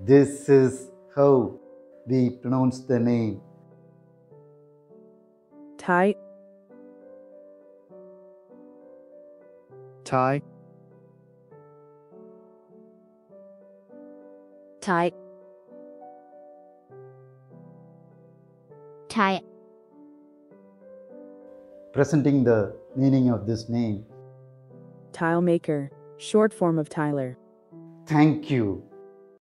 This is how we pronounce the name. Ty. Ty. Ty. Ty. Presenting the meaning of this name. tile maker, short form of Tyler. Thank you.